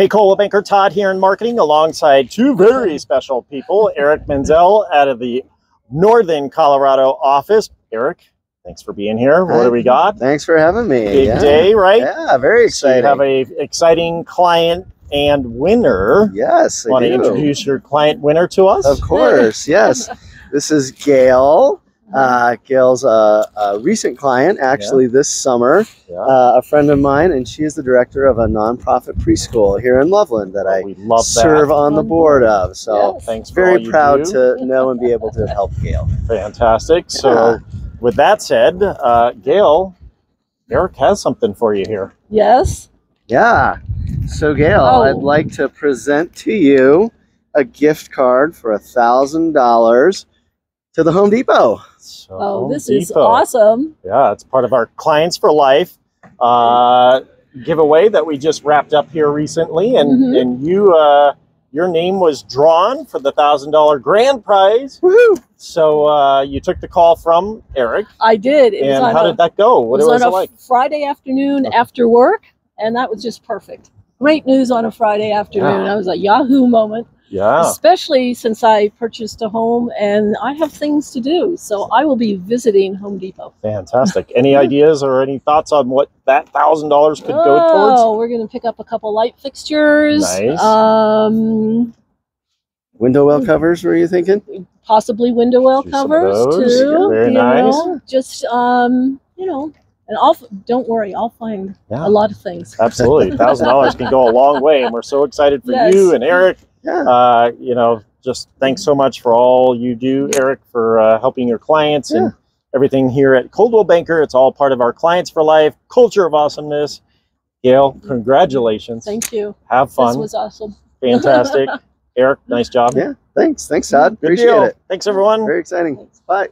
Hey, Coldwell Banker Todd here in marketing alongside two very special people, Erich Menzel out of the Northern Colorado office. Erich, thanks for being here. What Hi. do we got? Thanks for having me. Big yeah. day, right? Yeah, very So you have a exciting client and winner. yes, I Want to introduce your client winner to us? Of course, yes. This is Gail. Uh, Gail's a, a recent client, actually, this summer. Yeah. Uh, a friend of mine, and she is the director of a nonprofit preschool here in Loveland that I love serve that. on the board of. So Yes. Thanks for all very you proud do. to know and be able to help Gail. Fantastic. So, Yeah. with that said, uh, Gail, Erich has something for you here. Yes. Yeah. So, Gail, Oh. I'd like to present to you a gift card for a thousand dollars to the Home Depot. So, Oh, Home this is awesome. Yeah, it's part of our Clients for Life uh, giveaway that we just wrapped up here recently, and Mhm. and you uh, your name was drawn for the thousand dollar grand prize. Woohoo! So uh, you took the call from Erich, I did. It and on how a, did that go? it What was was on it a like? Friday afternoon Okay. after work, and that was just perfect. Great news on a Friday afternoon. Yeah. I was a Yahoo moment, Yeah, especially since I purchased a home and I have things to do. So I will be visiting Home Depot. fantastic. Any ideas or any thoughts on what that thousand dollars could go towards? oh, we're going to pick up a couple light fixtures. Nice. Um, Window well covers, were you thinking? possibly window well Do covers those. too. Very you nice. know, just um, you know, and I'll don't worry, I'll find Yeah. a lot of things. Absolutely, thousand dollars can go a long way, and we're so excited for Yes. you and Erich. Yeah. Uh, you know, just thanks so much for all you do, Erich, for uh, helping your clients and everything here at Coldwell Banker. It's all part of our Clients for Life culture of awesomeness. Gail, congratulations. Thank you. Have fun. This was awesome. Fantastic. Erich, nice job. Yeah. Thanks. Thanks, Todd. Good Appreciate deal. it. Thanks, everyone. Very exciting. Bye.